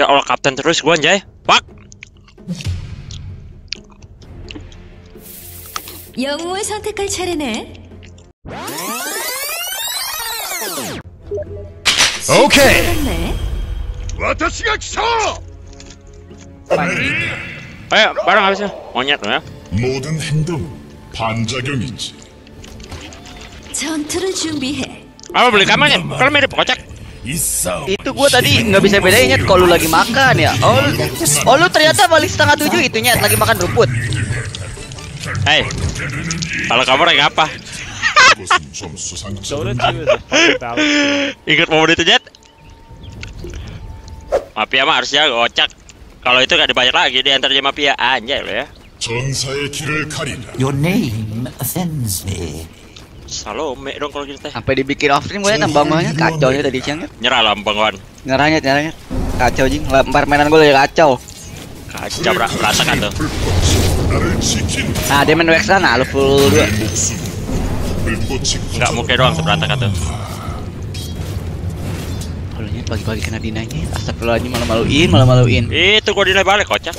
ya Allah kapten terus gua anjay wak 영웅을 선택할 차례네. 오케이. 와타시가 기사. 에, 말랑 하세요. 뭐냐, 뭐야? 모든 행동 반작용이지. 전투를 준비해. 아, 뭐, 우리 가만히, 가만히 보자. Itu gua tadi nggak bisa bedainnya kalau lagi makan ya. Oh, oh lu ternyata balik setengah tujuh itunya lagi makan rumput. Hei, kalau kamu lagi apa? Ikut mau itu nyet. Mafia mah harusnya gocak. Kalau itu gak dibayar lagi di antaranya mafia anjay lo ya. Your name offends me. Salome dong kalau gitu teh. Sampai dibikin off stream gue tambah banget kacau nya tadi siang. Ya. Nyerah lah Bang Nyerahnya nyerahnya. Kacau jing, lempar mainan gue jadi kacau. Kacau ra rasakan tuh. Nah, dia main wax nah lu full dua. Enggak mungkin doang seberantakan tuh. Kalau pagi-pagi kena dinanya, astagfirullahaladzim malu-maluin, malu-maluin. Itu gua dinai balik kocak.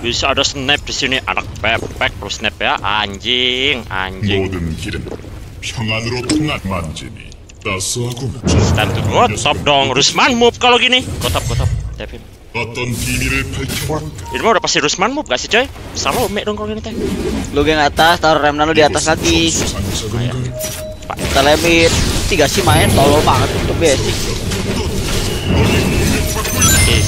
Bisa ada snap di sini anak bebek perlu snap ya anjing anjing. Stand to go, top dong Rusman move kalau gini. Kotap kotap, tapin. Ini mah udah pasti Rusman move gak sih coy? Salah umek dong kalau gini teh. Lu geng atas, taruh remna lu di atas lagi. Kita lemit tiga sih main tolol banget untuk basic.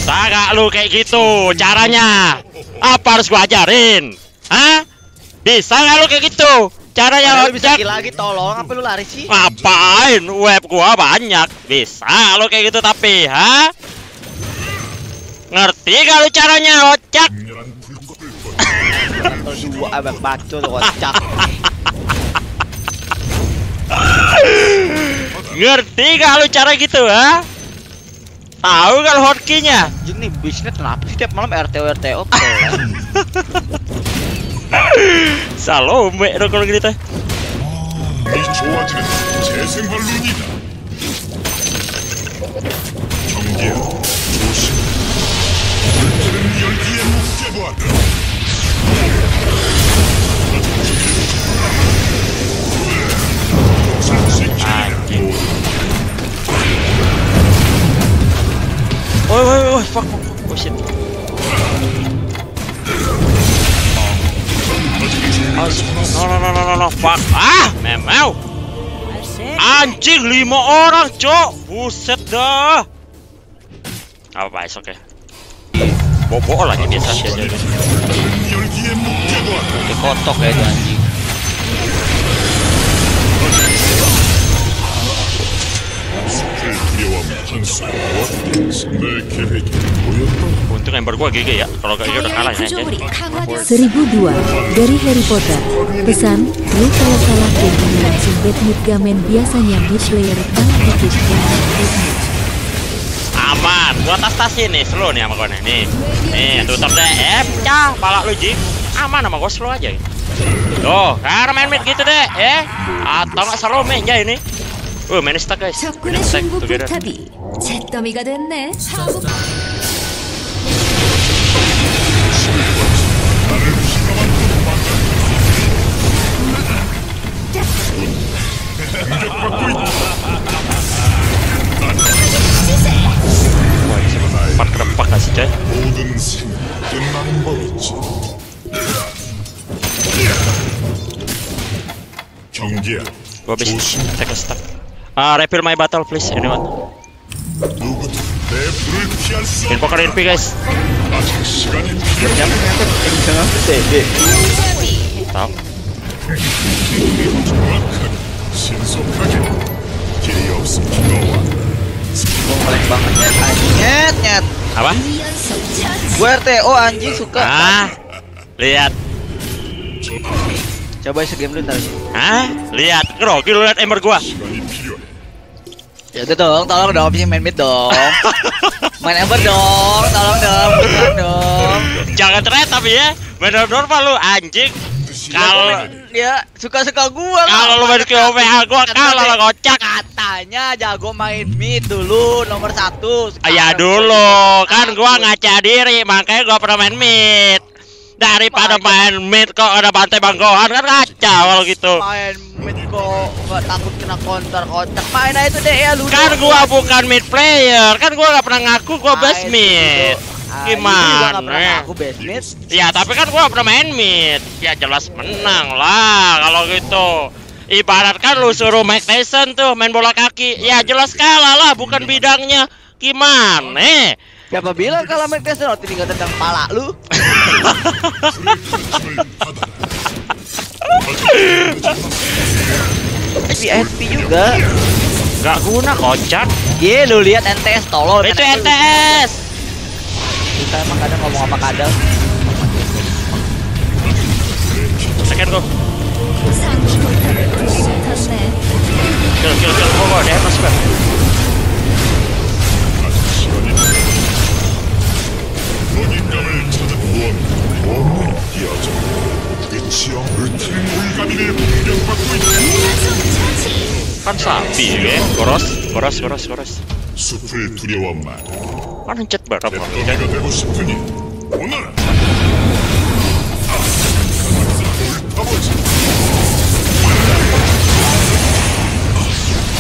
Kagak lu kayak gitu caranya. Apa harus gua ajarin? Hah? Bisa nggak lu kayak gitu? Caranya lu bisa gila lagi tolong apa lu lari sih? Ngapain? Web gua banyak. Bisa lu kayak gitu tapi, ha? Ngerti gak lu caranya, ocak? Dua abang bacot ocak. Ngerti gak lu cara gitu, ha? Tahu kan hotkeynya? Jing nih bisnis kenapa sih tiap malam RTO RTO? Salome dong kalau gitu teh. 이 좋아지는 재생할 눈이다 경계야 조심 물들은 열기에 묶여보았다 Oh fuck. Oh shit. Oh, no, no, no, no, no, fuck. Ah, memel. Anjing lima orang, cok. Buset dah. Apa oh, baik, oke. Okay. Bobo lah biasa aja. Dikotok ya anjing. Untung ember gua GG ya, kalau gak gitu udah kalah ya. 1002 dari Harry Potter. Pesan, lu kalau salah pun langsung bad mood gamen biasanya mid player paling dikit Aman, gua tas tas ini slow nih sama gua nih. Nih, nih tutup deh. Eh, pecah, palak lu jing. Aman sama gua slow aja. Tuh, karena main mid gitu deh, eh. Atau nggak slow mainnya ini. 어, 메네스 타카이. 적군의 신부 포탑이 잿더미가 됐네. 경지야. 로비스 택했다 Ah, uh, refill my battle please, anyone. Info kali NP guys. Tam. Gue paling banget nyet, nyet, nyet. Apa? Gue RTO oh, anjing suka. Ah, lihat. Coba segame dulu ntar. Ah, lihat, grogi lu lihat ember gua. Ya udah dong, tolong dong opsi main mid dong. main ember dong, tolong dong, tolong dong. Jangan teriak tapi ya. Main normal palu anjing. Kalau ya suka-suka gua Kalau lu main QOVA gua kan kalah lo kocak. Katanya jago main mid dulu nomor satu. ayah dulu, kan gua ngaca diri makanya gua pernah main mid. Daripada main. mid kok ada bantai bangkohan kan kacau kalau gitu. main mid kok nggak takut kena counter counter. Main aja itu deh ya lu Kan gua bukan mid player, kan gua nggak pernah ngaku gua best mid. Gimana? aku best mid. Ya tapi kan gua pernah main mid. Ya jelas menang lah kalau gitu. Ibarat kan lu suruh Mike Tyson tuh main bola kaki. Ya jelas kalah lah bukan bidangnya. Gimana? Siapa bilang kalau main Tyson? Roti tinggal tendang pala lu PSP juga. Gak guna kocak. Ye lu lihat NTS tolol Itu NTS kita emang kadang ngomong sama kadang sapi ya Goros Goros goros goros 숲을 두려워 말. Kan hencet berapa 뱃덩이가 되고 싶으니 오너라. 불타보자.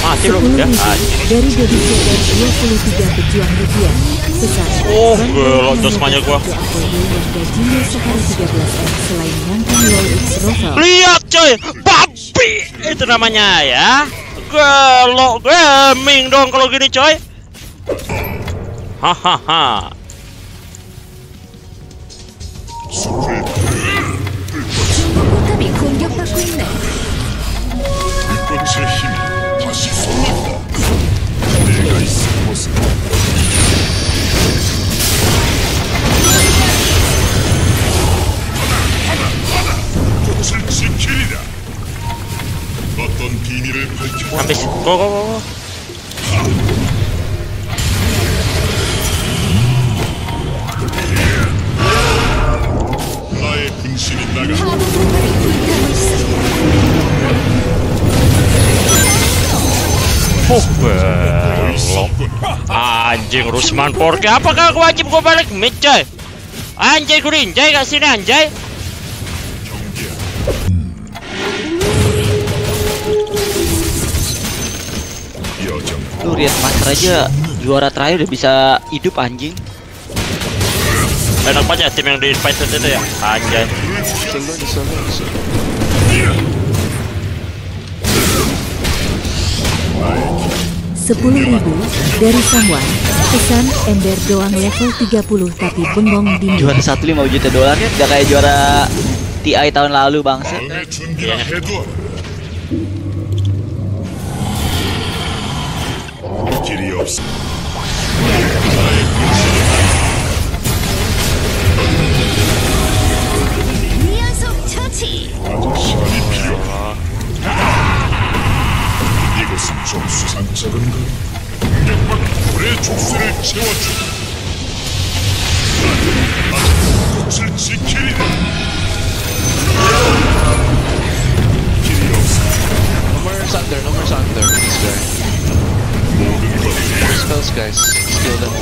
Mati lu 10.000 ya ribu Anjing. dari Dedi Jagan 23 pejuang rupiah. Pesan. Oh, Bang gila, Bang jasmanya gua. Bang Apple yang gajinya sehari 13M selain nganten LOL X Rovel. Lihat coy, babi itu namanya ya. Gelo gaming dong kalau gini coy. Hahaha. 고고고고 나의 분신이 나가 파도 동굴이 불타고 있습니다. Anjing Rusman Porke, apa kau wajib gue balik meja? Anjay kuring, jay kasih anjay. Lu lihat master aja juara terakhir udah bisa hidup anjing Enak banget ya tim yang di invite itu ya Anjay Sepuluh ribu dari Samwan. Pesan ember doang level 30 tapi bengong dingin. juara satu lima juta dolar ya gak kayak juara TI tahun lalu bangsa 마 길이 없어. 연속 처치. 시간이 필요하다. 이곳은 좀 수상쩍은가? 공격받고 불의 족쇄를 채워주마. 아직 꽃을 지키리라. guys. Kill them,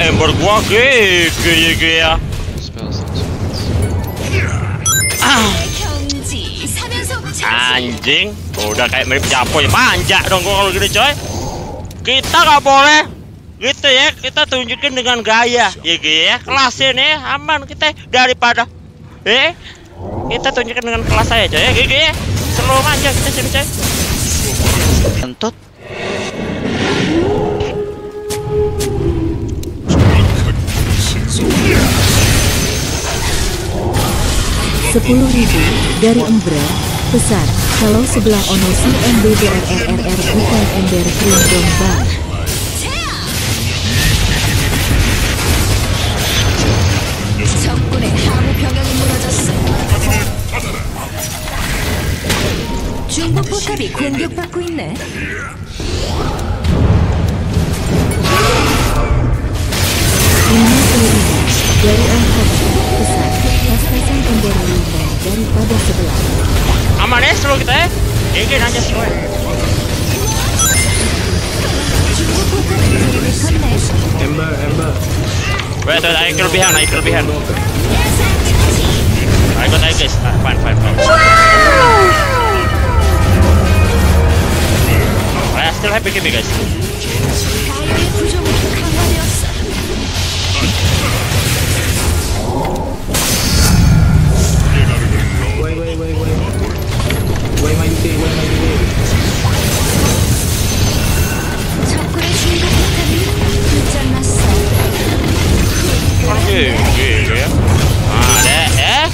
ember gua. Anjing, udah kayak mirip Japo ya. Manja dong gua kalau gini, coy. Kita nggak boleh gitu ya kita tunjukin dengan gaya ya ya kelasnya nih aman kita daripada eh kita tunjukin dengan kelas saya coy ya Gitu ya Slow aja kita sini coy entot Sepuluh ribu dari Embra. Pesan, kalau sebelah ono si MBBRRRR bukan ember krim bang. 포탑이 공격받고 있네. Ini kelima, dari angkatan, pesan, pas-pasan ember lima daripada sebelah. aman ya slow kita ya GG aja slow ya 중부 포탑이 불을 켰네. Wait, wait, ayo kelebihan, ayo kelebihan Ayo ikut ayo guys, ah, fine, fine, fine I 스텔 하이퍼 케미가 있어. 왜, 왜, 왜요? 아, 네, 에?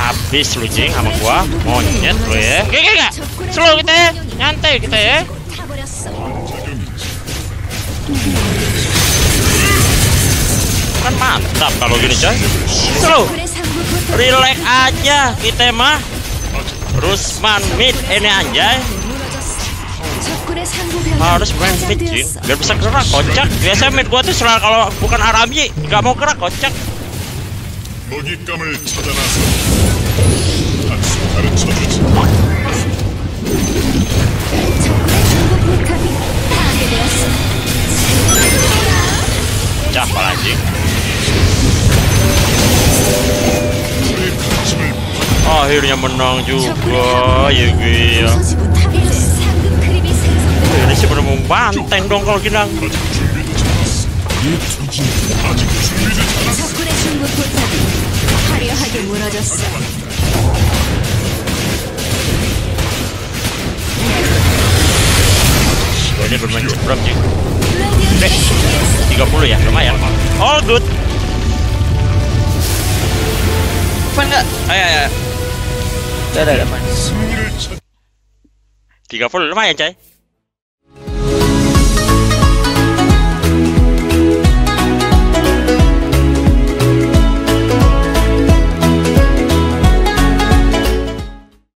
앞뒤 슬로징 한번 구워. 어, 넷, 로에. 게, 게, 게! 슬로우 기타 해! 얀따, 기타 해! Kan mantap kalau gini coy Slow 적군의 상부 포탑이 Relax aja kita mah Rusman mid ini anjay 무너졌어. 적군의 상부 병력이 harus main mid jing 파장되었어. biar bisa gerak kocak biasa mid gua tuh selalu kalau bukan Arabi nggak mau gerak kocak 먹잇감을 찾아 나서 한수 가르쳐주지 적군의 중부 포탑이 파괴되었습니다. 자, 말하지. 아, 혜율이 한번 낭주가 여기야. 혜율이 씨발 몸반 땡동 걸기랑. 무너졌어. Golden bermain cebrem sih. Gede 30 ya lumayan. All good. Apa enggak? Oh ya ya Udah udah udah. 30 lumayan coy